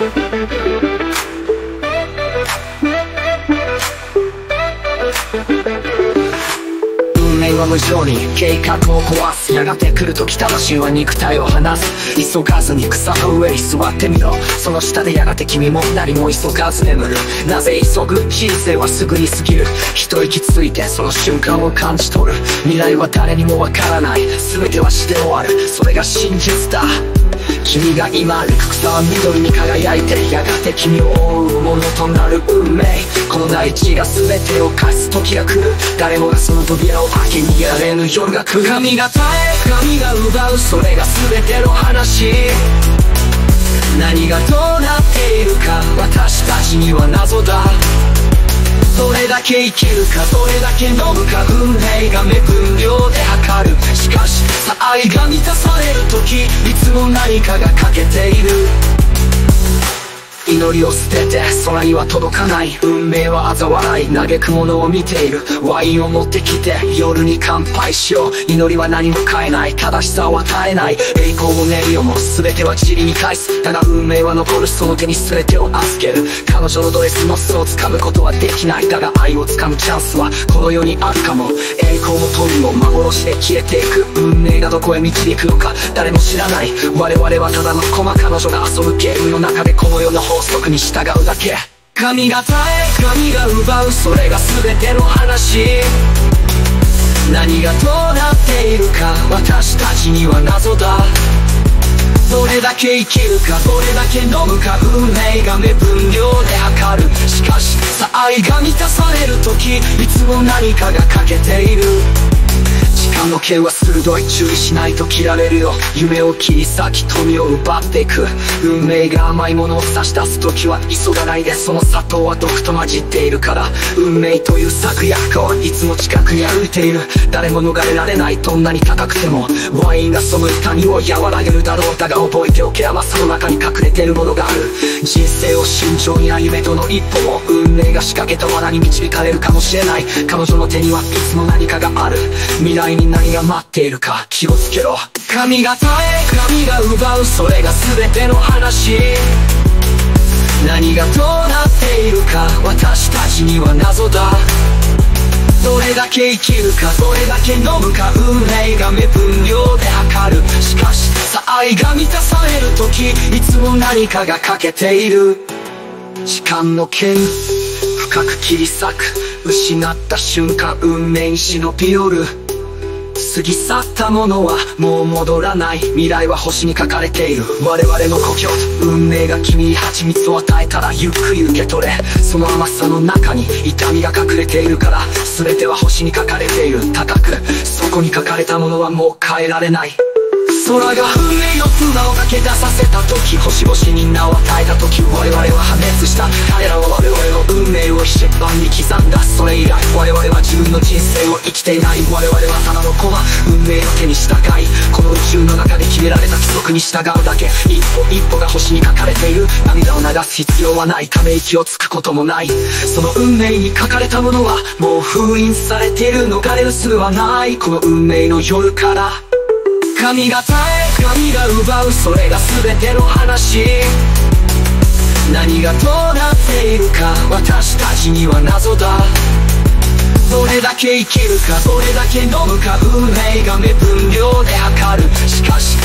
運は無情に計画を壊すやがて来る時魂は肉体を離す急がずに草の上に座ってみろその下でやがて君も何も急がず眠るなぜ急ぐ人生はすぐに過ぎる一息ついてその瞬間を感じ取る未来は誰にもわからない全てはして終わるそれが真実だ君が今歩く草は緑に輝いてやがて君を覆うものとなる運命。この大地が全てを貸す時が来る。誰もがその扉を開け逃げられぬ夜が来る神が絶え神が奪うそれが全ての話。何がどうなっているか私たちには謎だ。どれだけ生きるかどれだけ飲むか運命が目分量で測る。しかし愛が満たされる時いつも何かが欠けている。祈りを捨てて空には届かない。運命は嘲笑い嘆く者を見ている。ワインを持ってきて夜に乾杯しよう。祈りは何も変えない。正しさを与えない。栄光も名誉も全ては塵に返す。だが運命は残るその手に全てを預ける。彼女のドレスの巣を掴むことはできない。だが愛を掴むチャンスはこの世にあるかも。栄光も富も幻で消えていく。運命がどこへ導くのか誰も知らない。我々はただの駒彼女が遊ぶゲームの中でこの世の法則に従うだけ。神が絶え神が奪うそれが全ての話。何がどうなっているか私たちには謎だ。どれだけ生きるかどれだけ飲むか運命が目分量で測る。しかしさ愛が満たされる時いつも何かが欠けている。間の剣は鋭い注意しないと切られるよ。夢を切り裂き富を奪っていく。運命が甘いものを差し出す時は急がないで。その砂糖は毒と混じっているから。運命という策略をいつも近くに歩いている。誰も逃れられない。どんなに高くてもワインがその痛みを和らげるだろうだが覚えておけ甘さの中に隠れてるものがある。人生を慎重に歩めとの一歩も運命が仕掛けた罠に導かれるかもしれない。彼女の手にはいつも何かがある。未来に何が待っているか気をつけろ。神が絶え神が奪うそれが全ての話。何がどうなっているか私たちには謎だ。どれだけ生きるかどれだけ飲むか運命が目分量で測る。しかしさ愛が満たされる時いつも何かが欠けている。時間の剣深く切り裂く。失った瞬間運命に忍び寄る。過ぎ去ったものはもう戻らない。未来は星に書かれている。我々の故郷運命が君に蜂蜜を与えたらゆっくり受け取れ。その甘さの中に痛みが隠れているから全ては星に書かれている。高くそこに書かれたものはもう変えられない。空が運命の綱を駆け出させた時星々に名を与えた時我々は破滅した。彼らは我々の運命を石板に刻生きていない我々はただの駒運命の手に従いこの宇宙の中で決められた規則に従うだけ。一歩一歩が星に書かれている。涙を流す必要はない。ため息をつくこともない。その運命に書かれたものはもう封印されている逃れる術はない。この運命の夜から。神が絶え神が奪うそれが全ての話。何がどうなっているか私たちには謎だ。それだけ生きるかそれだけ飲むか運命が目分量で測る。しかし